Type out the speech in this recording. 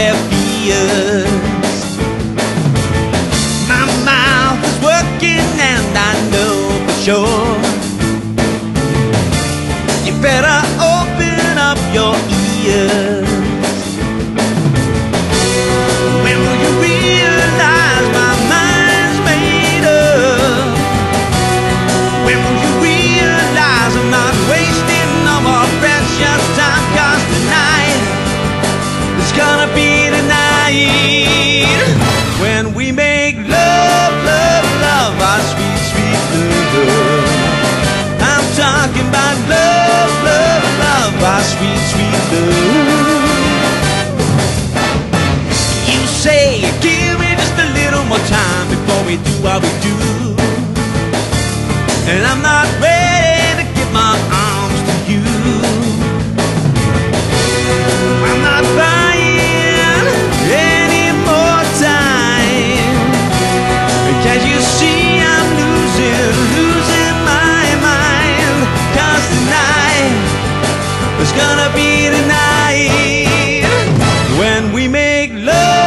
their fears. My mouth is working and I know for sure. You better open up your ears. sweet, sweet love. You say, give me just a little more time before we do what we do. And I'm not ready. make love.